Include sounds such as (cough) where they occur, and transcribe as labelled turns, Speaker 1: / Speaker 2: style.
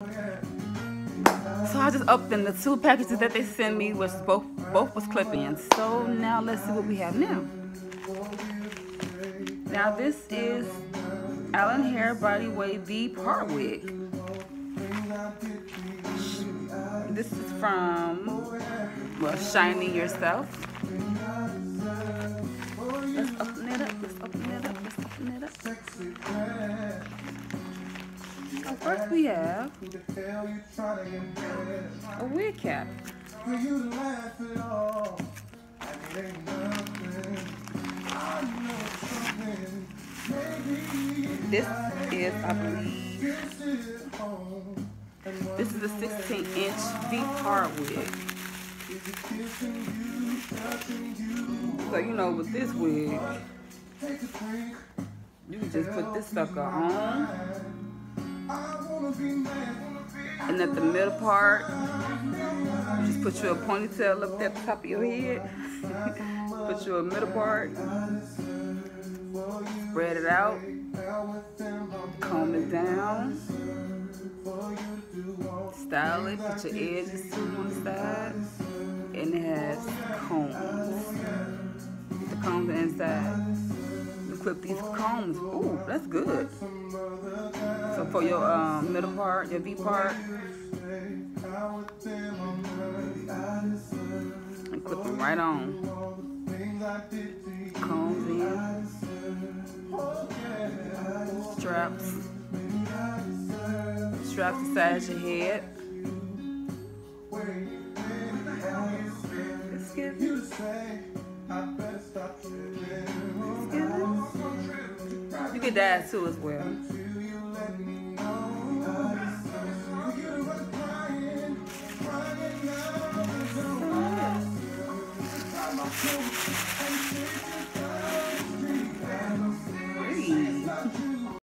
Speaker 1: So I just opened the two packages that they sent me, which both both was clip-ins. So now let's see what we have now. Now this is Allen Hair Body Wave V Part Wig. This is from well, Shiny Yourself. Let's open it up. Let's open it up. Let's open it up. First we have a wig cap. This is, I believe, this is a 16 inch part wig. So you know with this wig, you can just put this sucker on. And at the middle part, just put your ponytail up at the top of your head. (laughs) put your middle part. Spread it out. Comb it down. Style it. Put your edges to one side. And it has combs. The combs inside. Equip these combs. Ooh, that's good. For your um, middle part, your V part, and clip them right on. Combs in. Straps. Straps inside your head. Let's get You can dye too as well.